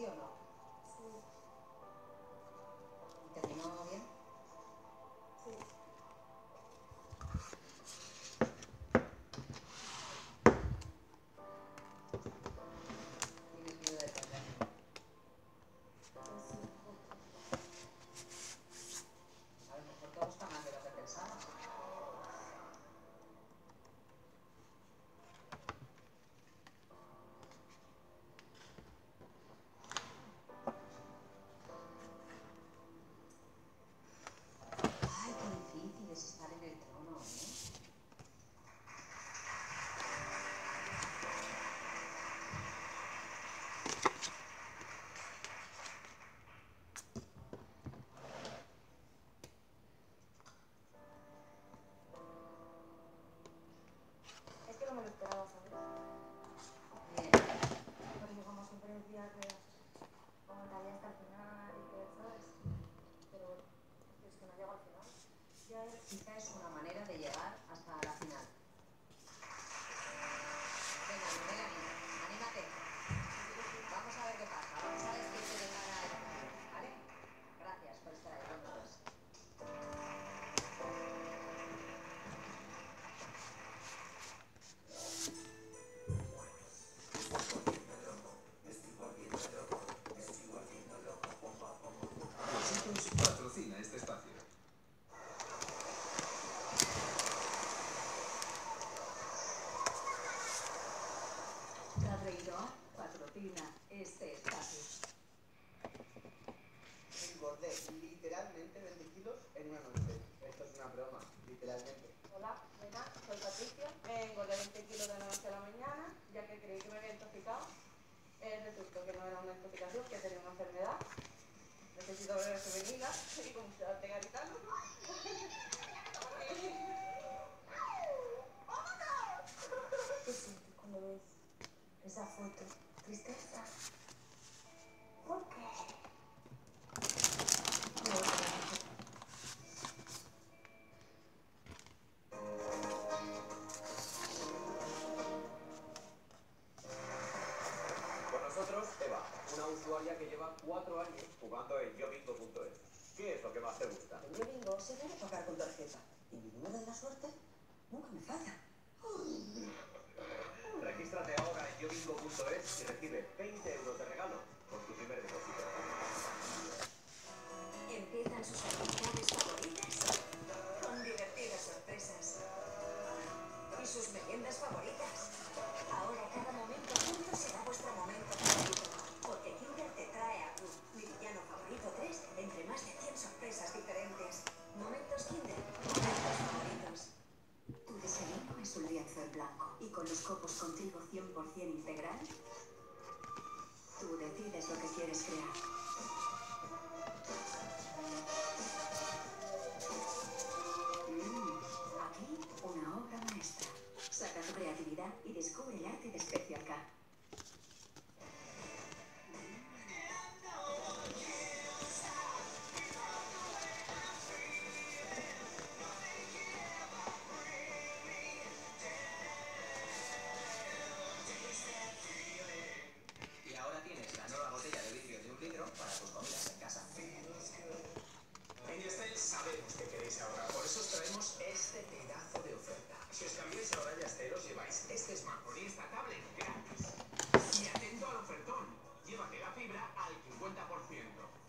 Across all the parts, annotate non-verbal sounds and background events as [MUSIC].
¿sí o no? Intoxicación, que tenía una enfermedad. Necesito beber femenina [LAUGHS] y como se arte garitano. ¿Qué [LAUGHS] sientes cuando ves esa foto? ¿Tristeza? Y recibe 20 euros de regalo por tu primer depósito. Empiezan sus actividades favoritas con divertidas sorpresas. Y sus meriendas favoritas. Ahora cada momento juntos será vuestro momento favorito. Porque Kinder te trae a Q, mi villano favorito 3, entre más de 100 sorpresas diferentes. Momentos Kinder, momentos favoritos. Tu desayuno es un lienzo en blanco. Y con los copos contigo 100% integral, tú decides lo que quieres crear. Os cambiáis ahora a Yastel, os lleváis este smartphone y esta tablet gratis. Y atento al ofertón, llévate la fibra al 50%.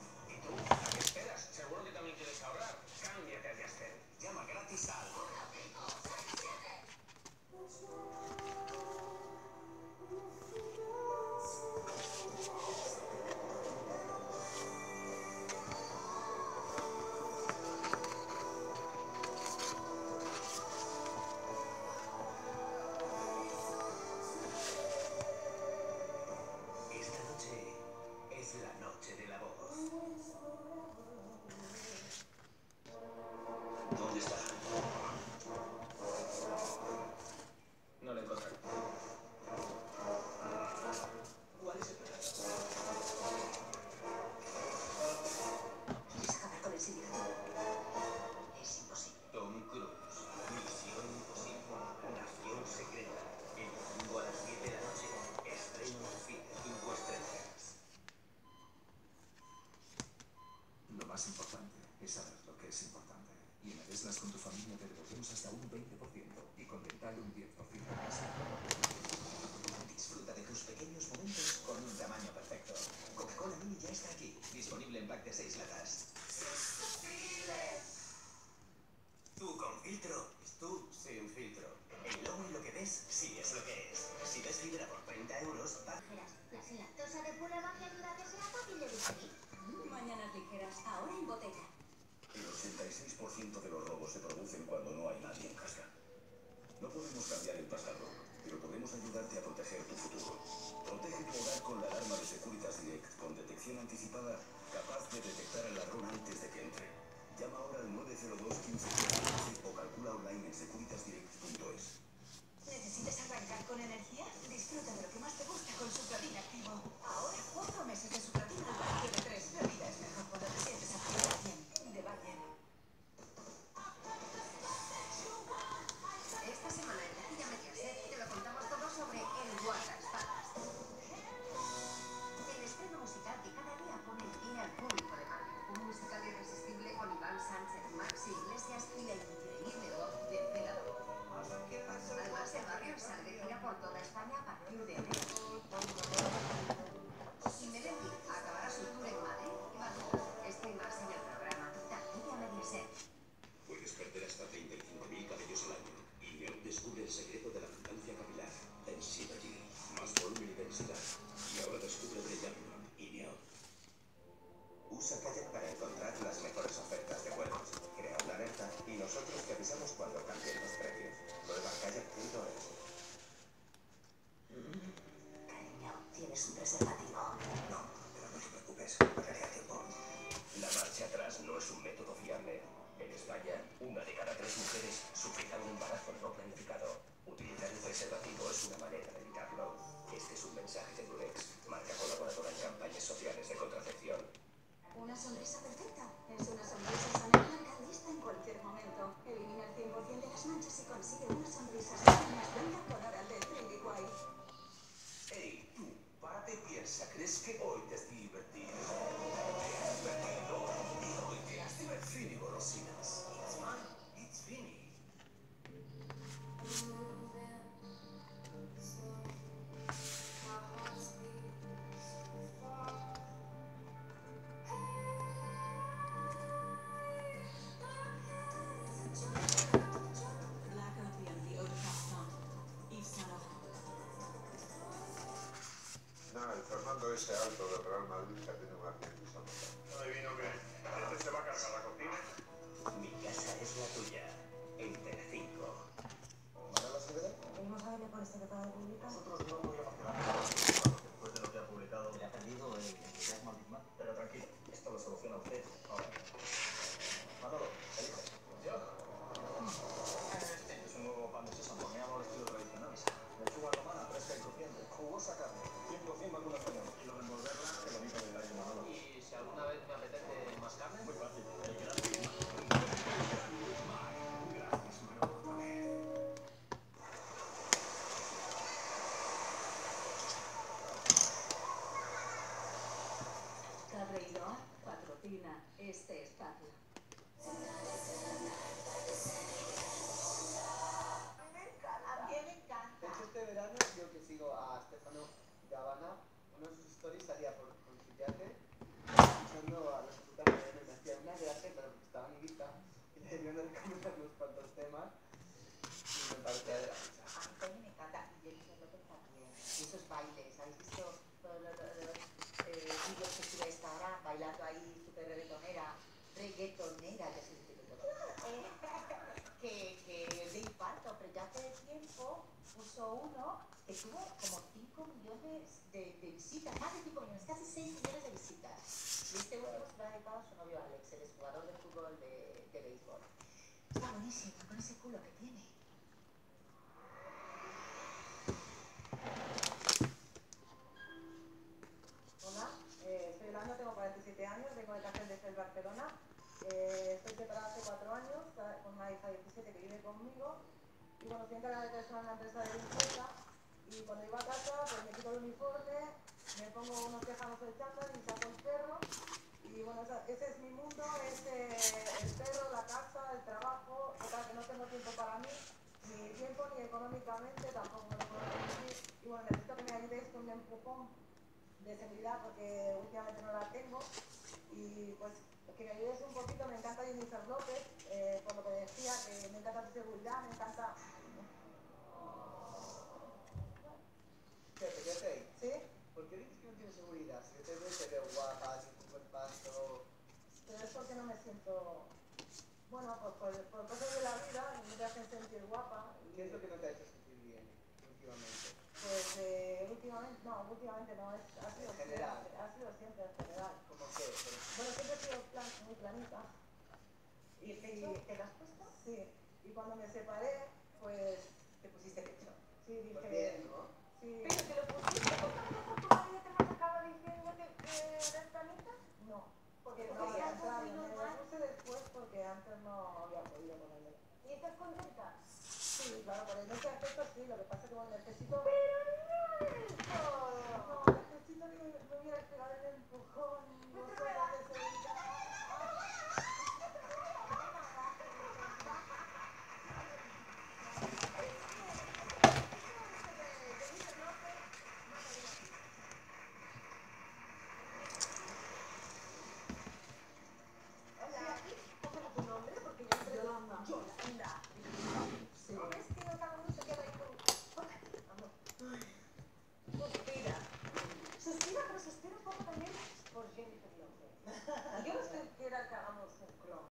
Adeslas con tu familia te devolvemos hasta un 20% y con Dental un 10% más. Disfruta de tus pequeños momentos con un tamaño perfecto. Coca-Cola Mini ya está aquí. Disponible en pack de 6 latas. Tú con filtro, 86% de los robos se producen cuando no hay nadie en casa. No podemos cambiar el pasado, pero podemos ayudarte a proteger tu futuro. Protege tu hogar con la alarma de Securitas Direct con detección anticipada capaz de detectar al ladrón antes de que entre. Llama ahora al 902 15 15 o calcula online en securitasdirect.es. saldría por toda España a partir de enero. Una manera de evitarlo. Este es un mensaje de Durex, marca colaboradora en campañas sociales de contracepción. Una sonrisa perfecta. Es una sonrisa sana lista en cualquier momento. Elimina el 100% de las manchas y consigue una sonrisa sana más blanca ese alto del Real Madrid patrocina este espacio. A mí me encanta. De hecho, este verano yo que sigo a Stefano Gavana, uno de sus stories salía por, con su yate, escuchando a los putas que me hacía una gracia, pero porque estaba en Ibiza, y le debían de recomendar unos cuantos temas, y me parecía de la risa. A mí también me encanta. Y Jennifer López también. Y esos bailes. ¿Habéis visto todos los, los, eh, vídeos que sube esta hora bailando ahí reggaetonera? Eh, [LAUGHS] que, que de infarto, pero ya hace tiempo puso uno que tuvo como 5 millones de, de visitas, más de 5 millones, casi 6 millones de visitas. Y este último se lo ha dedicado a su novio Alex, el exjugador de fútbol de, de béisbol. Está buenísimo con ese culo que tiene. Hola, eh, soy Yolanda, tengo 47 años, vengo de Castelldefels, Barcelona. Eh, estoy separada hace 4 años con una hija de 17 que vive conmigo. Y bueno, estoy encargada de personal en la empresa de limpieza. Y cuando iba a casa, pues me quito el uniforme, me pongo unos tejanos de chándal y saco el perro. Y bueno, ese es mi mundo, es eh, el perro, la casa, el trabajo. Total, que no tengo tiempo para mí, ni tiempo ni económicamente, tampoco me lo puedo permitir. Y bueno, necesito que me ayudéis con un empujón de seguridad porque últimamente no la tengo y pues que me poquito, López, eh, por lo que decía, que me encanta su seguridad, me encanta... ¿Qué te? ¿Sí? ¿Por qué dices que no tienes seguridad? Si yo te veo, te veo guapa, tienes un cuerpazo... Pero es porque no me siento... Bueno, pues por, por cosas de la vida me hacen sentir guapa. y, ¿Qué es lo que no te ha hecho sentir bien últimamente? Pues eh, últimamente, no, últimamente no, es, ha sido En general. siempre, ha sido siempre en general. ¿Cómo qué? Ejemplo, Bueno, siempre he sido plan, muy planita. ¿Y el pecho te lo has puesto? Sí, y cuando me separé, pues Te pusiste pecho. sí, dije... Pues bien, ¿no? Sí. Pero te lo pusiste, ¿por qué no tu marido te machacaba diciendo que, que eres planita? No, Porque no, no contrario, muy me lo puse después porque antes no había podido él. ¿Y estás contenta? Sí, claro, por en ese aspecto sí, lo que pasa es que bueno, necesito... Pero